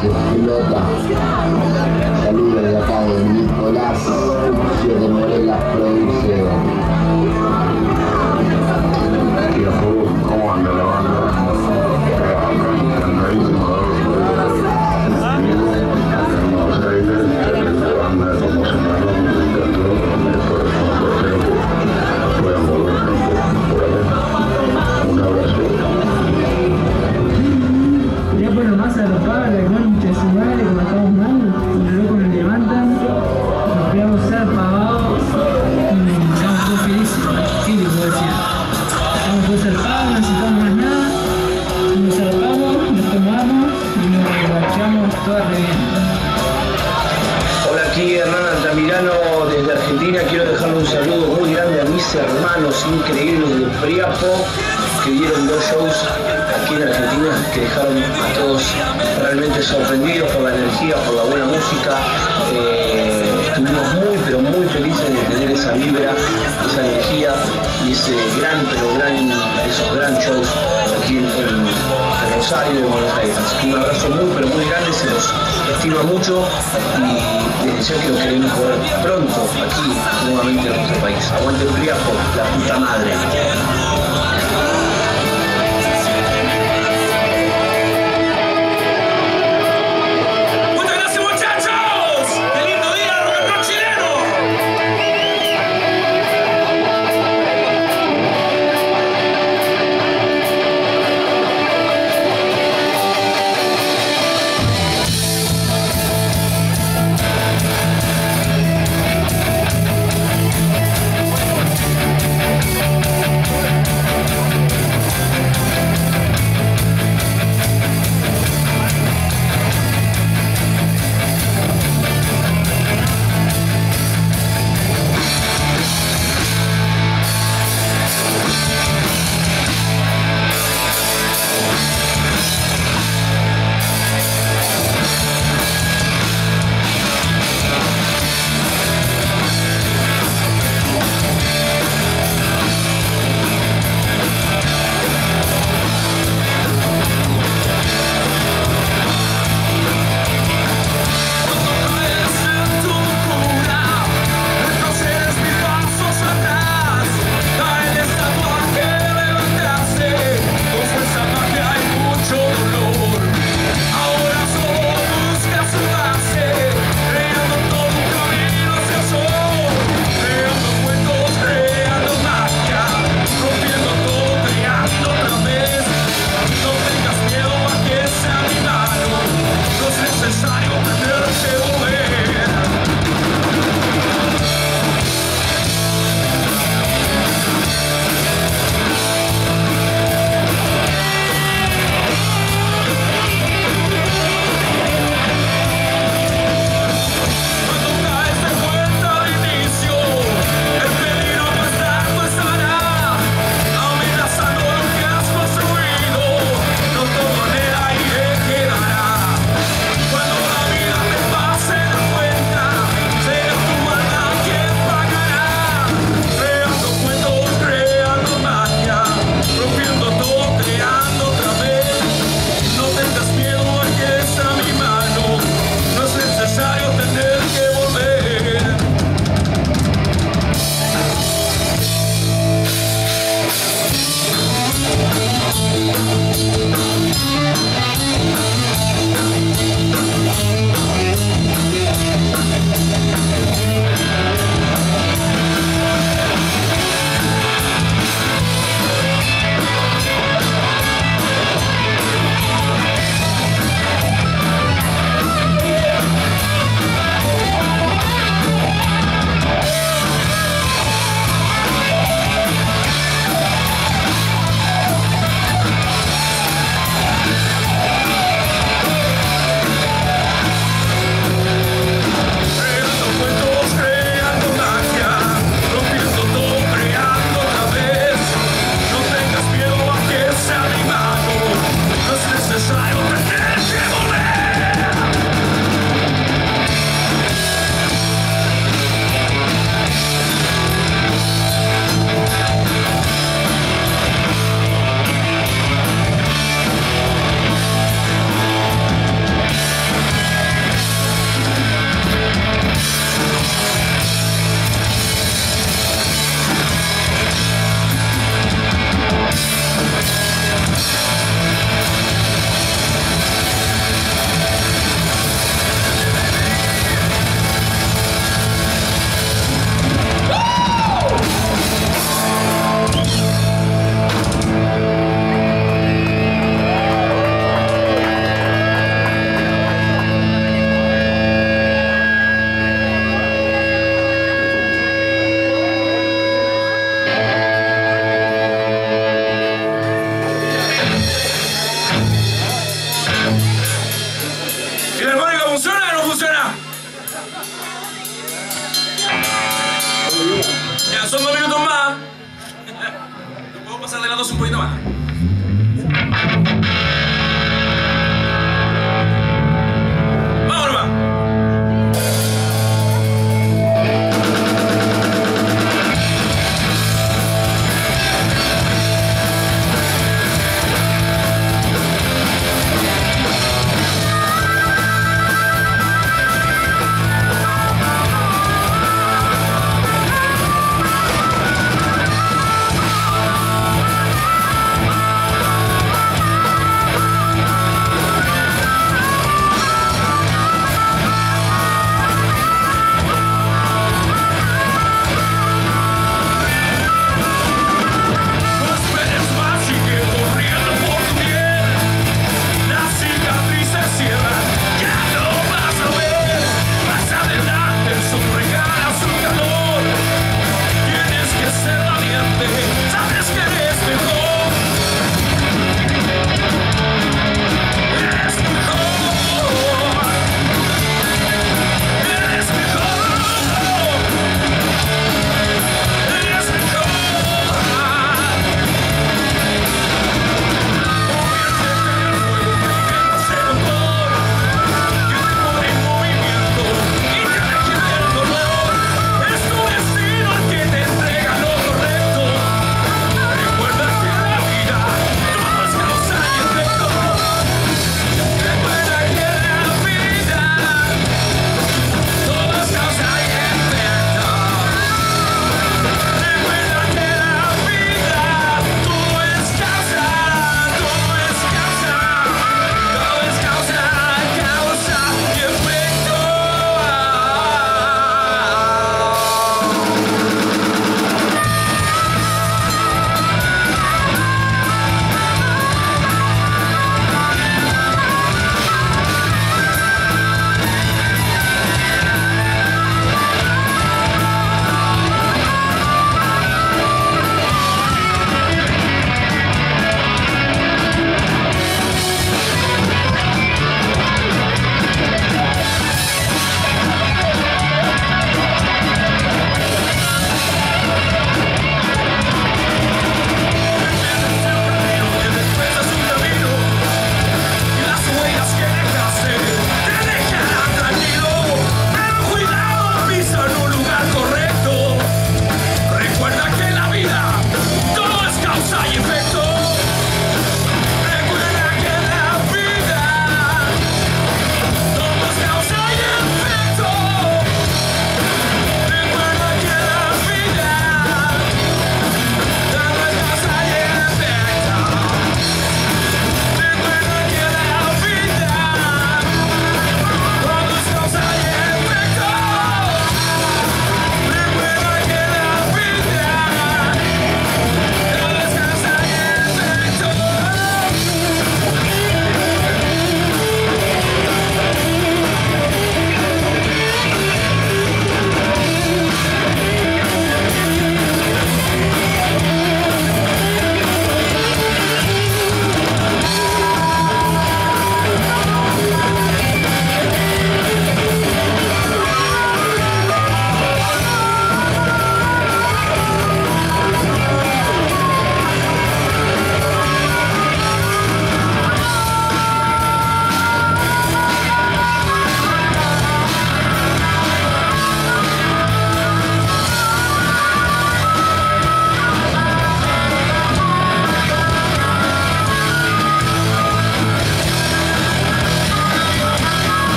divine love. mucho y eh, les deseo que los queremos ver pronto aquí nuevamente en nuestro país. Aguante un riajo, la puta madre.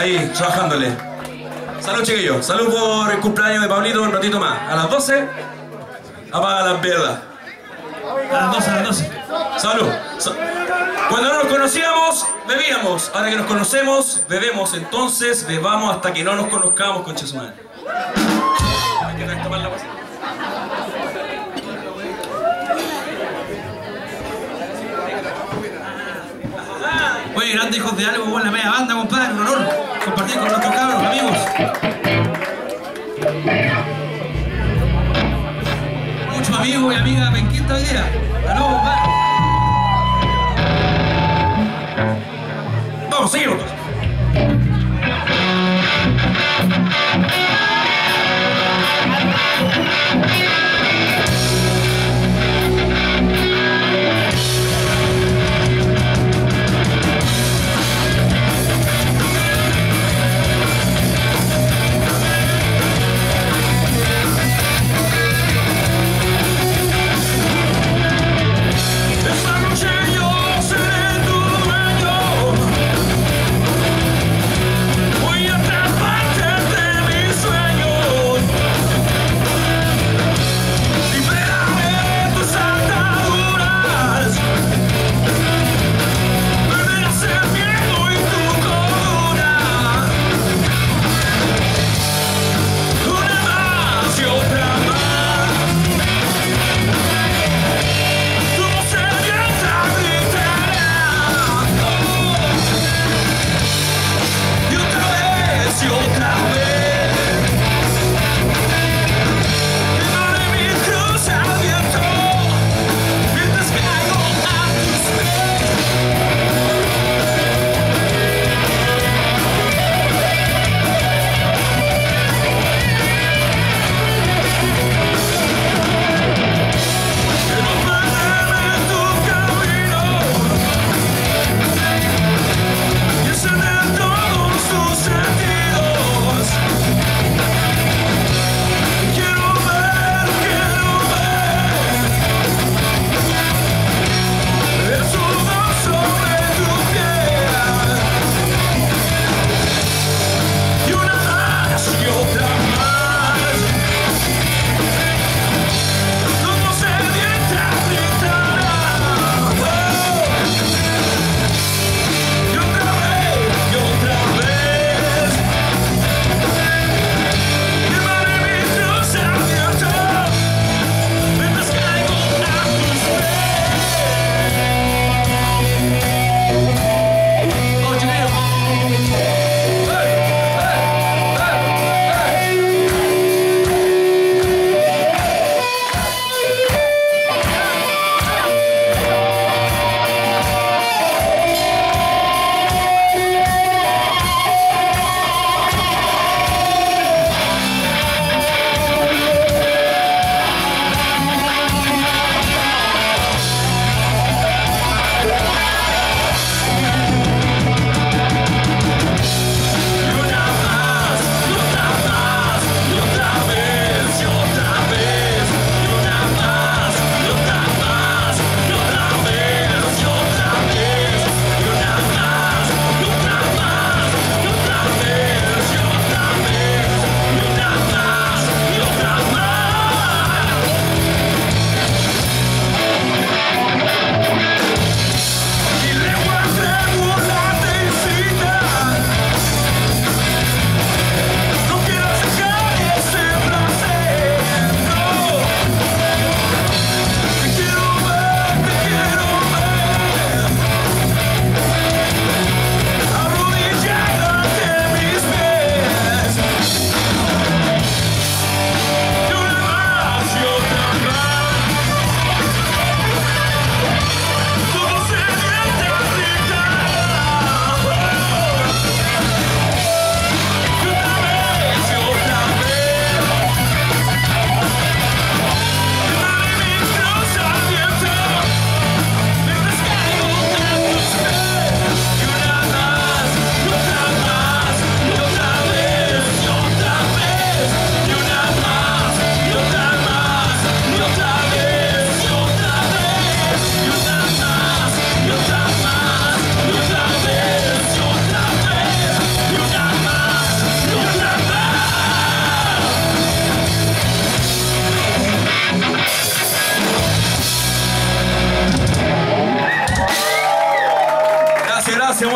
Ahí trabajándole. Salud chiquillos, salud por el cumpleaños de Pablito un ratito más. A las 12, apaga las velas. A las 12, a las 12. Salud. Sa- Cuando no nos conocíamos, bebíamos. Ahora que nos conocemos, bebemos. Entonces, bebamos hasta que no nos conozcamos, su madre. Hay que la. Oye, grandes hijos de algo, con la media banda, compadre, un honor compartir con nuestros cabros, amigos. Muchos amigos y amigas penquistas hoy día. Compadre. Vamos, seguimos.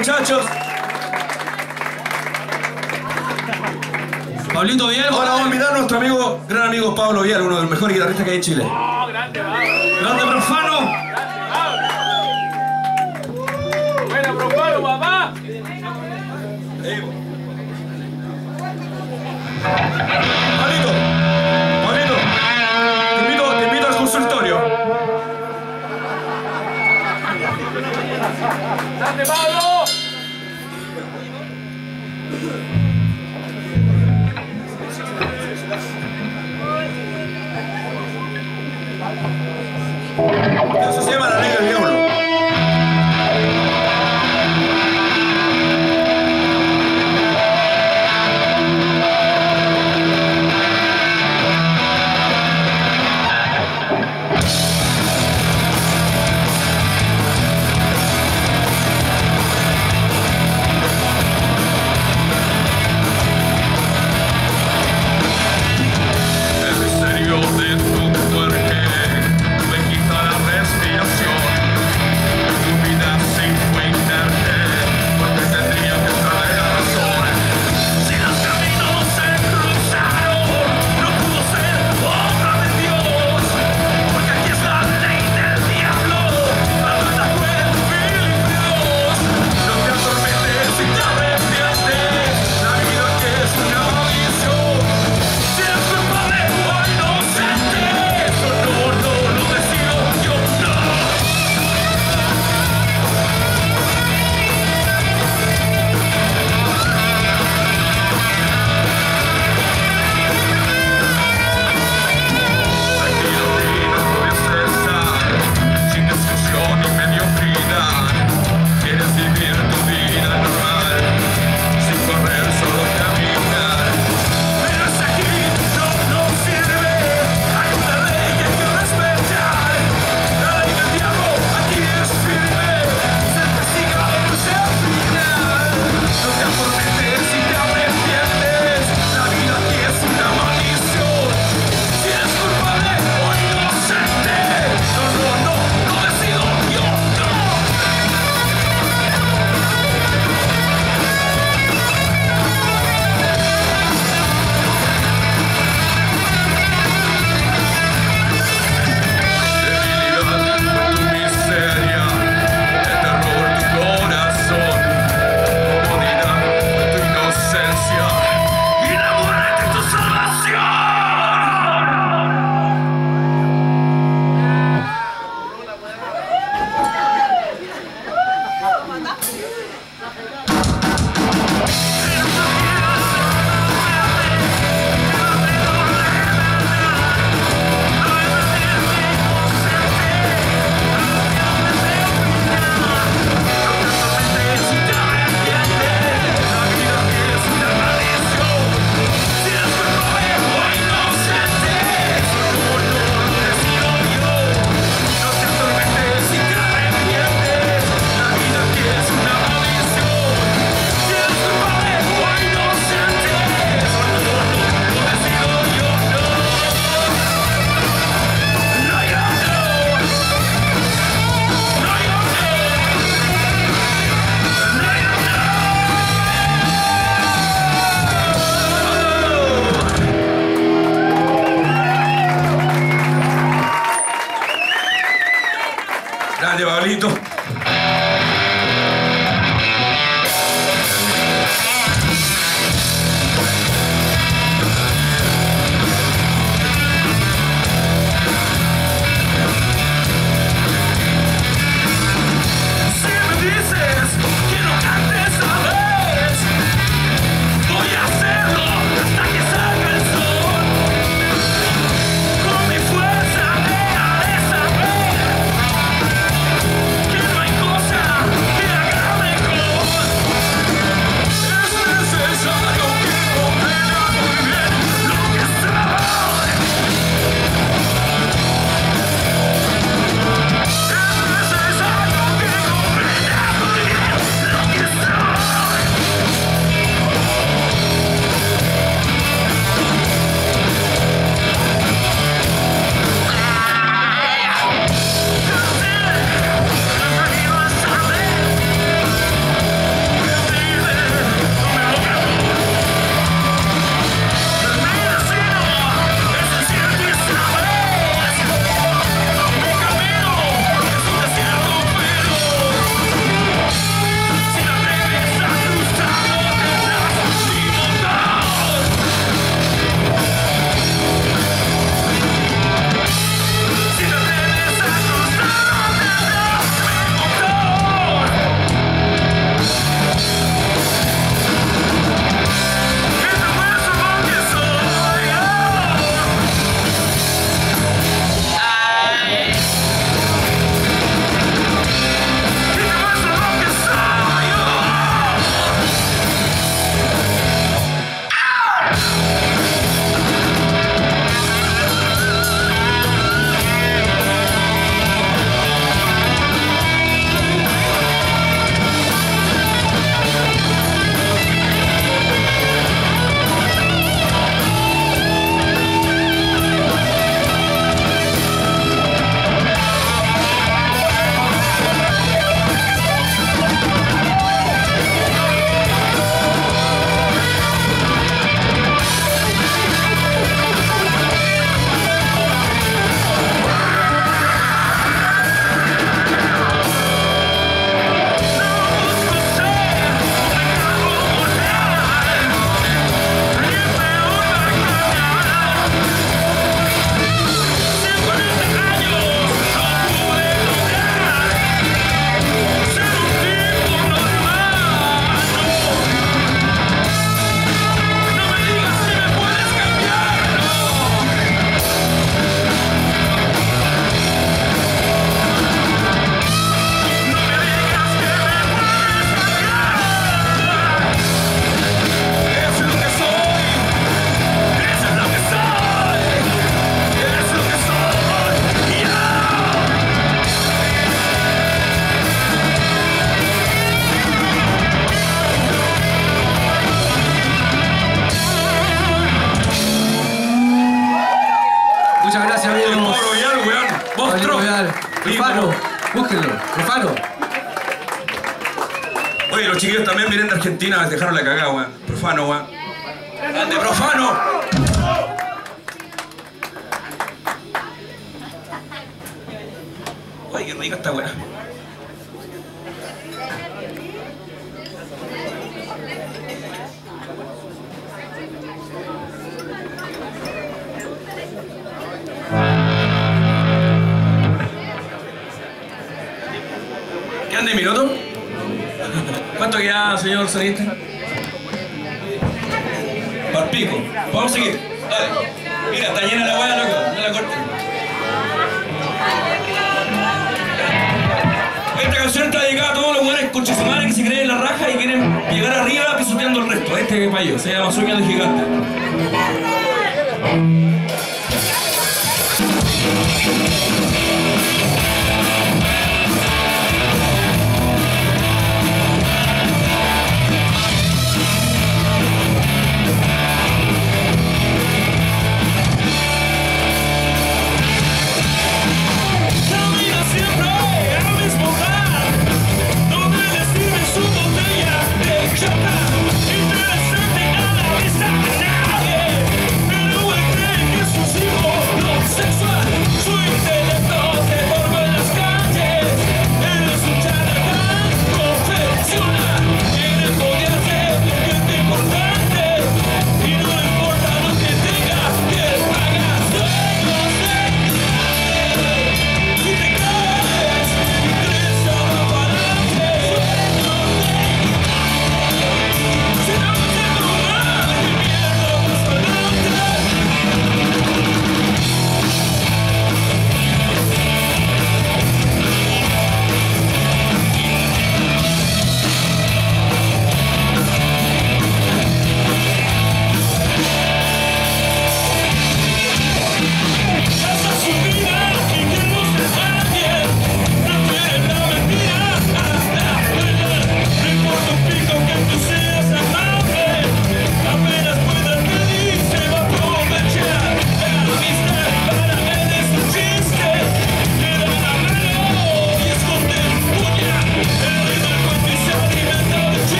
Muchachos. Pablito Vial. Ahora vamos a invitar a nuestro amigo, gran amigo Pablo Vial, uno de los mejores guitarristas que hay en Chile. Grande profano. Buena, profano, papá. Pablito, Pablito, te invito, te invito al consultorio. ¡Date, Pablo! Llama la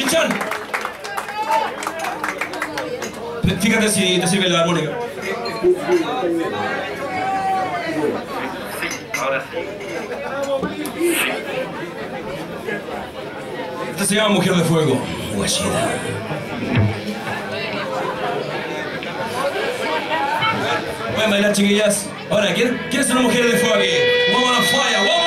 Chinchón. Fíjate si te sirve la armónica. Ahora sí. Esta se llama Mujer de Fuego. Huesida. Pueden bailar chiquillas. Ahora, ¿quién, ¿quién es una mujer de fuego aquí? Woman on fire, woman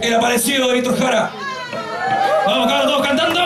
el aparecido de Víctor Jara. Vamos, acá todos cantando.